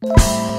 you